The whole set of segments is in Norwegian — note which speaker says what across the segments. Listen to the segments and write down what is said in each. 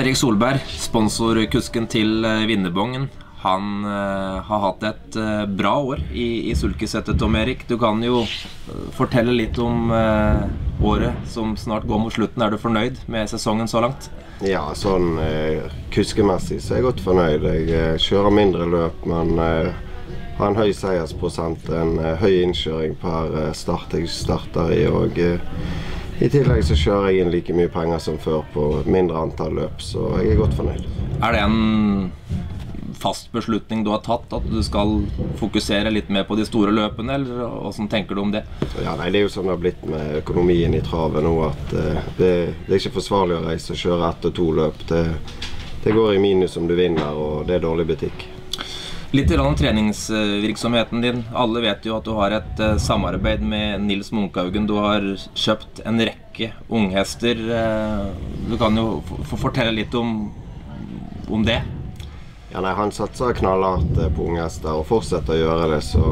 Speaker 1: Erik Solberg, sponsorkusken til eh, Vinnerbongen. Han uh, har hatt et uh, bra år i, i sulkesettet, Tom Erik. Du kan jo fortelle litt om uh, året som snart går mot slutten. Er du fornøyd med sesongen så langt?
Speaker 2: Ja, sånn kuskemessig så er jeg godt fornøyd. Jeg kjører mindre løp, men har en høy seiersprosent. En høy innkjøring per start jeg starter i. Og i tillegg så kjører jeg inn like mye penger som før på mindre antall løp, så jeg er godt fornøyd.
Speaker 1: Er det en fast beslutning du har tatt, at du skal fokusere litt mer på de store løpene, eller hvordan tenker du om det?
Speaker 2: Ja, nei, Det er jo sånn det har blitt med økonomien i travet nå, at uh, det, det er ikke forsvarlig å reise og kjøre ett og to løp. Det, det går i minus om du vinner, og det er dårlig butikk.
Speaker 1: Litt om treningsvirksomheten din. Alle vet jo at du har et eh, samarbeid med Nils Munkhaugen. Du har kjøpt en rekke unghester. Eh, Du kan jo fortelle litt om, om det.
Speaker 2: Ja, nei, Han satser knallhardt eh, på unghester og fortsetter å gjøre det. så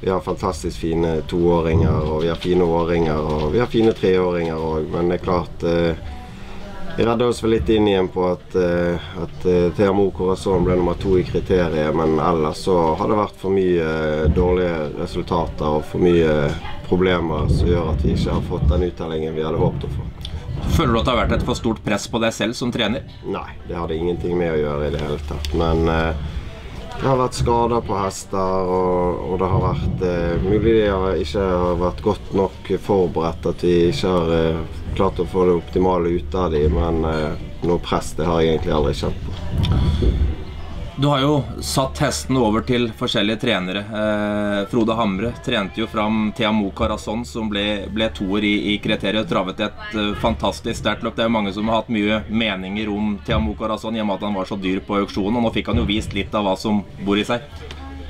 Speaker 2: Vi har fantastisk fine toåringer, og vi har fine åringer og vi har fine treåringer òg. Men det er klart Vi redda oss vel litt inn igjen på at, eh, at eh, Thea Mo Corazon ble nummer to i kriteriet. Men ellers så har det vært for mye eh, dårlige resultater og for mye problemer som gjør at vi ikke har fått den uttellingen vi hadde håpet å få.
Speaker 1: Føler du at det har vært et for stort press på deg selv som trener?
Speaker 2: Nei, det hadde ingenting med å gjøre i det hele tatt. Men det har vært skader på hester, og, og det har vært eh, Mulig de har ikke har vært godt nok forberedt, at vi ikke har eh, klart å få det optimale ut av dem. Men eh, noe press det har jeg egentlig aldri kjent på.
Speaker 1: Du har jo satt hestene over til forskjellige trenere. Eh, Frode Hamre trente jo fram Tiamo Mo Carazon, som ble, ble toer i, i kriteriet. Travet et eh, fantastisk sterkt løp. Det er jo mange som har hatt mye meninger om Tiamo Mo Carazon i og med at han var så dyr på auksjonen. Og nå fikk han jo vist litt av hva som bor i seg.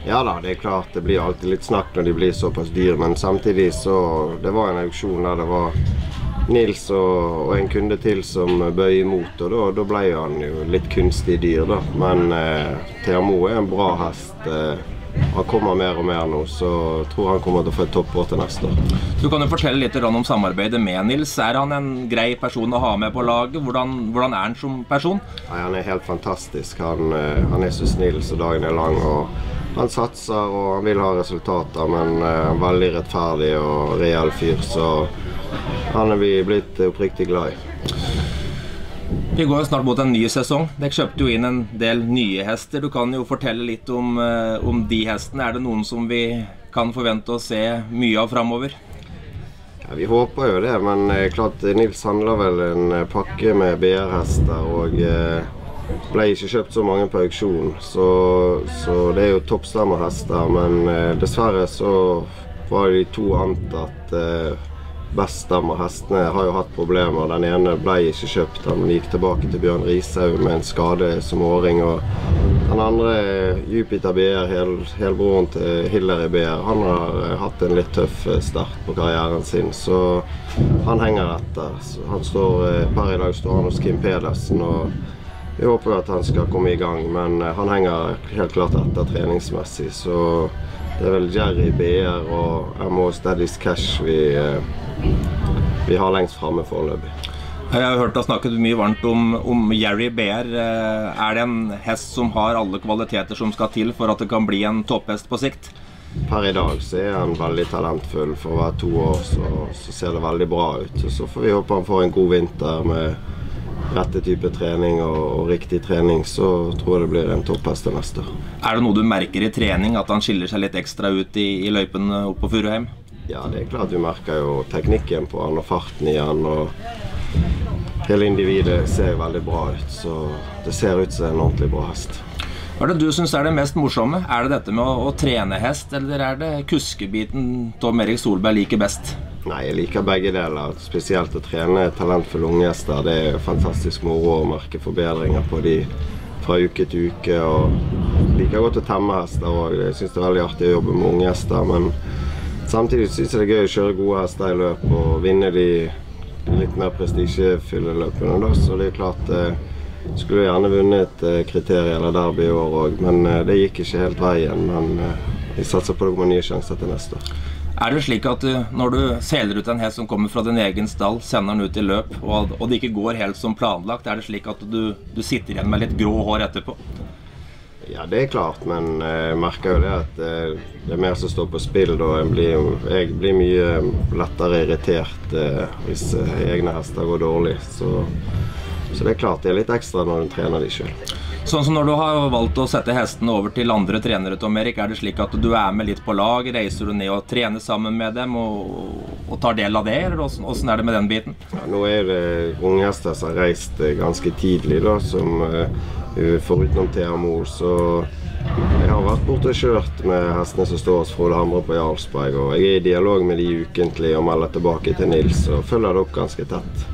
Speaker 2: Ja da, det er klart det blir alltid litt snakk når de blir såpass dyre, men samtidig så Det var en auksjon der det var Nils og, og en kunde til som bøy imot, og da, da ble han jo litt kunstig dyr, da. Men eh, Thea Mo er en bra hest. Eh, han kommer mer og mer nå, så jeg tror han kommer til å få et toppår til neste år.
Speaker 1: Du kan jo fortelle litt om samarbeidet med Nils. Er han en grei person å ha med på laget? Hvordan, hvordan er han som person?
Speaker 2: Nei, han er helt fantastisk. Han, eh, han er så snill så dagen er lang. og Han satser og han vil ha resultater, men eh, er veldig rettferdig og reell fyr. Så han er vi blitt oppriktig glad i.
Speaker 1: Vi går jo snart mot en ny sesong. Dere kjøpte jo inn en del nye hester. Du kan jo fortelle litt om, eh, om de hestene. Er det noen som vi kan forvente å se mye av framover?
Speaker 2: Ja, vi håper jo det, men eh, klart Nils handler vel en eh, pakke med BR-hester og ble ikke kjøpt så mange på auksjon. Så, så det er jo toppstammerhester, men dessverre så var de to antatt eh, hestene har jo hatt problemer. Den ene ble ikke kjøpt, han gikk tilbake til Bjørn Rishaug med en skade som åring. og den andre, Jupiter BR, hel, helbroren til Hillary BR, han har eh, hatt en litt tøff eh, start på karrieren sin. Så han henger etter. Han står, eh, per i dag står han hos Kim Pedersen. og Vi håper at han skal komme i gang, men han henger helt klart etter treningsmessig. Så det er vel Jerry BR og MO Steady's Cash vi, eh, vi har lengst framme foreløpig.
Speaker 1: Jeg har hørt deg snakket mye varmt om, om Jerry BR. Eh, Er det en hest som har alle kvaliteter som skal til for at det kan bli en topphest på sikt?
Speaker 2: Per i dag så er han veldig talentfull. For å være to år så, så ser det veldig bra ut. Så får vi håpe han får en god vinter med rette type trening og, og riktig trening. Så tror jeg det blir en topphest til neste år.
Speaker 1: Er det noe du merker i trening, at han skiller seg litt ekstra ut i, i løypen opp på Furuheim?
Speaker 2: Ja, det er klart du merker jo teknikken på han og farten i han. og Hele individet ser veldig bra ut, så det ser ut som en ordentlig bra hest.
Speaker 1: Hva er det du syns er det mest morsomme? Er det dette med å, å trene hest, eller er det kuskebiten Tom Erik Solberg liker best?
Speaker 2: Nei, jeg liker begge deler. Spesielt å trene talentfulle unghester. Det er fantastisk moro å merke forbedringer på de fra uke til uke. Og liker godt å temme hester òg. Jeg syns det er veldig artig å jobbe med unghester. Men samtidig syns jeg det er gøy å kjøre gode hester i løp og vinne de litt mer prestisjefulle løpene. Da. Så det er klart eh, Skulle gjerne vunnet eh, kriteriet eller derby i år òg, men eh, det gikk ikke helt veien. Men jeg satser på det kommer nye sjanser til neste år.
Speaker 1: Er det slik at du, når du seler ut en hest som kommer fra din egen stall, sender den ut i løp, og, og det ikke går helt som planlagt, er det slik at du, du sitter igjen med litt grå hår etterpå?
Speaker 2: Ja, det er klart, men jeg merker jo det at eh, det er mer som står på spill da. Jeg blir, jeg blir mye lettere irritert eh, hvis eh, egne hester går dårlig. Så, så, det er klart det er litt ekstra når du trener de sjøl.
Speaker 1: Sånn som når du har valgt å sette hestene over til andre trenere, Tom Erik, er det slik at du er med litt på lag? Reiser du ned og trener sammen med dem og, og tar del av det, eller åssen er det med den biten?
Speaker 2: Ja, nå er det unghester som har reist ganske tidlig, da, som forutenom TMO, så jeg har vært borte og kjørt med hestene som står hos Frode Hamre på Jarlsberg. Og jeg er i dialog med de ukentlig og melder tilbake til Nils og følger det opp ganske tett.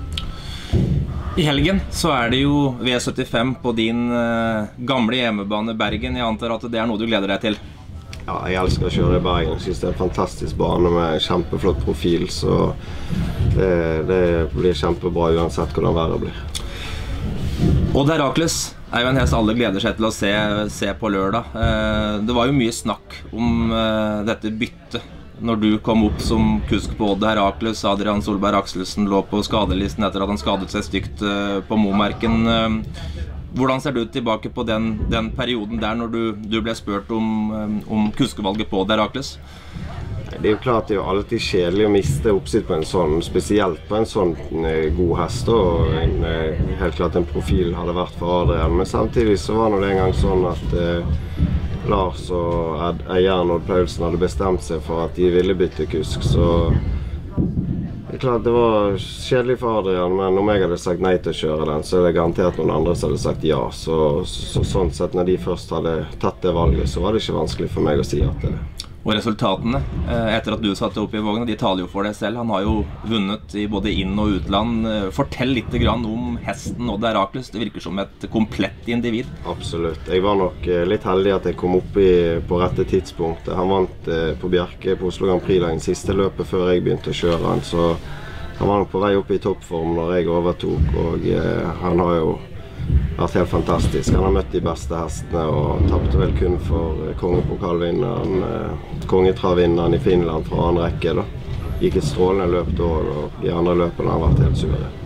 Speaker 1: I helgen så er det jo V75 på din uh, gamle hjemmebane Bergen. Jeg antar at det er noe du gleder deg til?
Speaker 2: Ja, jeg elsker å kjøre i Bergen. Jeg syns det er en fantastisk bane med kjempeflott profil. Så det, det blir kjempebra uansett hvordan været blir.
Speaker 1: Odd Herakles er jo en hest alle gleder seg til å se, se på lørdag. Eh, det var jo mye snakk om eh, dette byttet når du kom opp som kusk på Odd Herakles. Adrian Solberg Akselsen lå på skadelisten etter at han skadet seg stygt eh, på Momerken. Hvordan ser du tilbake på den, den perioden der når du, du ble spurt om, om kuskevalget på Odd Herakles?
Speaker 2: Det er jo klart det er alltid kjedelig å miste oppsitt på en sånn, spesielt på en sånn eh, god hest. Og en, eh, helt klart en profil hadde vært for Adrian. Men samtidig så var det en gang sånn at eh, Lars og eieren Odd Paulsen hadde bestemt seg for at de ville bytte kusk. Så det er klart det var kjedelig for Adrian, men om jeg hadde sagt nei til å kjøre den, så er det garantert noen andre som hadde sagt ja. Så, så sånn sett, når de først hadde tatt det valget, så var det ikke vanskelig for meg å si ja til det.
Speaker 1: Og resultatene eh, etter at du satte opp i vogna, de taler jo for deg selv. Han har jo vunnet i både inn- og utland. Eh, fortell litt om hesten Odd Herakles. Det virker som et komplett individ.
Speaker 2: Absolutt. Jeg var nok eh, litt heldig at jeg kom opp på rette tidspunkt. Han vant på Bjerke på Oslo Grand Prix-dagen siste løpet før jeg begynte å kjøre han. Så han var nok på vei opp i toppform når jeg overtok, og han har jo vært helt fantastisk. Han har møtt de beste hestene og tapte vel kun for kongepokalvinneren, kongetravinneren kongetravvinneren i Finland fra annen rekke. da. Gikk et strålende løp da, og de andre løpene har vært helt suveren.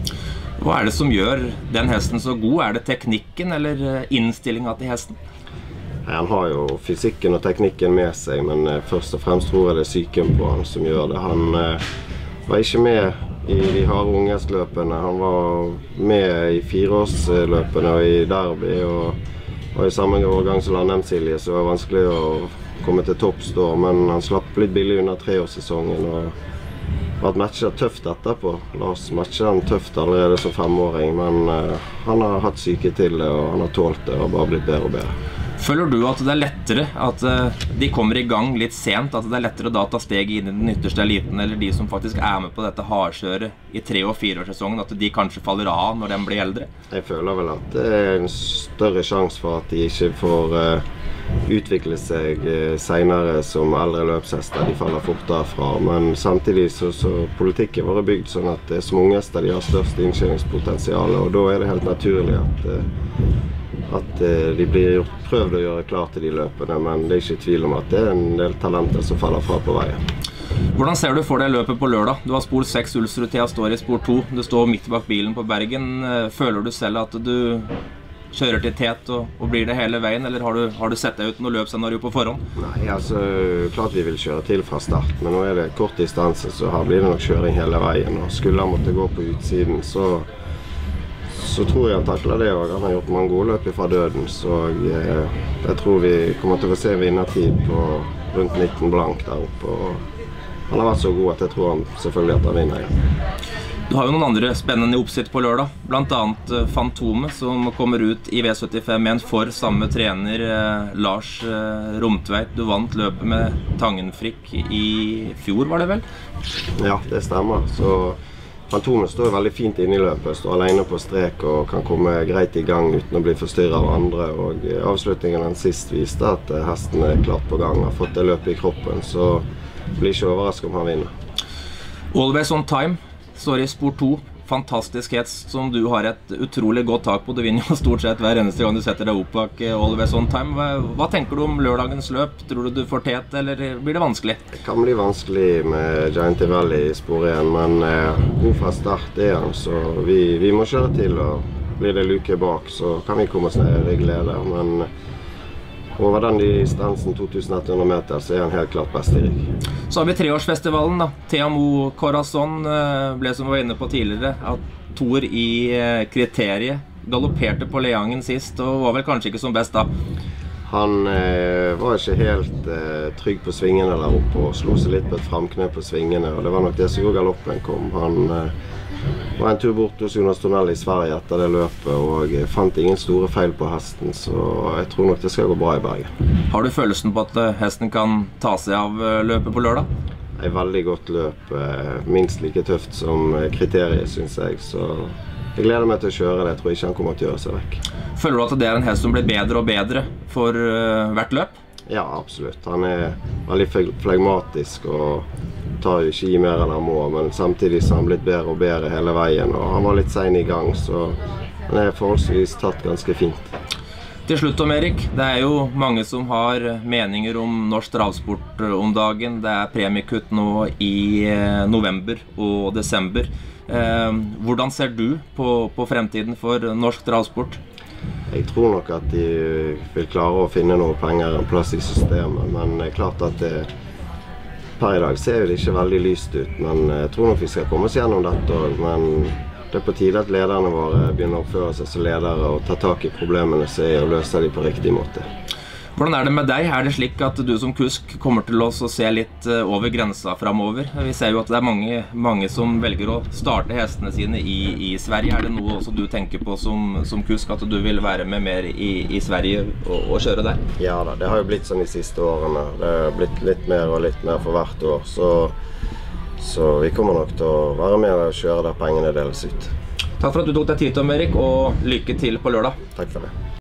Speaker 1: Hva er det som gjør den hesten så god? Er det teknikken eller eh, innstillinga til hesten?
Speaker 2: Han har jo fysikken og teknikken med seg, men eh, først og fremst tror jeg det er psyken på han som gjør det. Han var ikke med i de harde ungdomsløpene. Han var med i fireårsløpene og i derby. Og, og i samme årgang som Landheim-Silje, så var det vanskelig å komme til topps da. Men han slapp litt billig under treårssesongen. og vært matcha tøft etterpå. Lars matcha han tøft allerede som femåring, men uh, han har hatt syke til det, og han har tålt det og bare blitt bedre og bedre.
Speaker 1: Føler du at det er lettere at eh, de kommer i gang litt sent? At det er lettere å ta steget inn i den ytterste eliten, eller de som faktisk er med på dette hardkjøret i tre- og fireårssesongen, at de kanskje faller av når de blir eldre?
Speaker 2: Jeg føler vel at det er en større sjanse for at de ikke får uh, utvikle seg uh, seinere som eldre løpshester. De faller fortere fra. Men samtidig så, så politikken er bygd sånn at det er som unghester de har størst inntjeningspotensial, og da er det helt naturlig at at eh, de blir prøvd å gjøre klar til de løpene, men det er ikke tvil om at det er en del talenter som faller fra på veien.
Speaker 1: Hvordan ser du for deg løpet på lørdag? Du har spor seks Ulsrud Thea står i spor to. Du står midt bak bilen på Bergen. Eh, føler du selv at du kjører til tet og, og, blir det hele veien, eller har du, har du sett deg ut noe løpsscenario på forhånd?
Speaker 2: Nei, altså klart vi vil kjøre til fra start, men nå er det kort distanse, så her blir det nok kjøring hele veien. Og skulle han måtte gå på utsiden, så så tror jeg han takler det òg. Han har gjort mange gode løp fra døden. Så jeg, jeg, tror vi kommer til å se vinnertid på rundt 19 blank der oppe. Og han har vært så god at jeg tror han selvfølgelig at han vinner igjen.
Speaker 1: Du har jo noen andre spennende oppsitt på lørdag. Bl.a. Eh, Fantomet, som kommer ut i V75 med en for samme trener, eh, Lars eh, Romtveit. Du vant løpet med Tangenfrikk i fjor, var det vel?
Speaker 2: Ja, det stemmer. Så Fantomet står veldig fint inne i løpet. Står alene på strek og kan komme greit i gang uten å bli forstyrra av andre. Og Avslutningen den sist viste at eh, hesten er klart på gang. Har fått det løpet i kroppen. Så blir ikke overraska om han vinner.
Speaker 1: Always on time står i spor 2 fantastisk hest som du har et utrolig godt tak på. Du vinner jo stort sett hver eneste gang du setter deg opp bak eh, Always On Time. Hva, hva, tenker du om lørdagens løp? Tror du du får tet, eller blir det vanskelig?
Speaker 2: Det kan bli vanskelig med Giant Valley i spor igjen, men eh, god fra start er han, så vi, vi, må kjøre til. og Blir det luke bak, så kan vi komme oss ned i glede. Men over den distansen 2100 meter så er han helt klart best i rigg.
Speaker 1: Så har vi treårsfestivalen. da. Teamo Corazon eh, ble som vi var inne på tidligere, at toer i eh, kriteriet. Galopperte på Leangen sist og var vel kanskje ikke som best da.
Speaker 2: Han eh, var ikke helt eh, trygg på svingene der oppe og slo seg litt på et framkne på svingene. og Det var nok det som gjorde galoppen kom. Han eh, var en tur bort hos Jonas Tonell i Sverige etter det løpet og fant ingen store feil på hesten, så jeg tror nok det skal gå bra i Bergen.
Speaker 1: Har du følelsen på at eh, hesten kan ta seg av eh, løpet på lørdag?
Speaker 2: Et veldig godt løp. Eh, minst like tøft som kriteriet, syns jeg. Så jeg gleder meg til å kjøre det. Jeg tror ikke han kommer til å gjøre seg vekk.
Speaker 1: Føler du at det er en hest som blir bedre og bedre for hvert løp?
Speaker 2: Ja, absolutt. Han er veldig flegmatisk og tar jo ikke i mer enn han må. Men samtidig så har han blitt bedre og bedre hele veien. Og han var litt sein i gang, så han er forholdsvis tatt ganske fint.
Speaker 1: Til slutt, om Erik. Det er jo mange som har meninger om norsk travsport om dagen. Det er premiekutt nå i eh, november og desember. Eh, hvordan ser du på, på fremtiden for norsk travsport?
Speaker 2: Jeg tror nok at de vil klare å finne noe penger en plass i systemet, men det er klart at det, per i dag ser det ikke veldig lyst ut. Men jeg tror nok vi skal komme oss gjennom dette òg. Men det er på tide at lederne våre begynner å oppføre seg som ledere og ta tak i problemene som er, og løse dem på riktig måte.
Speaker 1: Hvordan er det med deg? Er det slik at du som kusk kommer til å se litt eh, over grensa framover? Vi ser jo at det er mange, mange som velger å starte hestene sine i, i, Sverige. Er det noe også du tenker på som, som kusk, at du vil være med mer i, i Sverige og, og, kjøre der?
Speaker 2: Ja da, det har jo blitt sånn de siste årene. Det har blitt litt mer og litt mer for hvert år. Så, så vi kommer nok til å være med og kjøre der pengene deles ut.
Speaker 1: Takk for at du tok deg tid, Tom Erik, og lykke til på lørdag.
Speaker 2: Takk for det.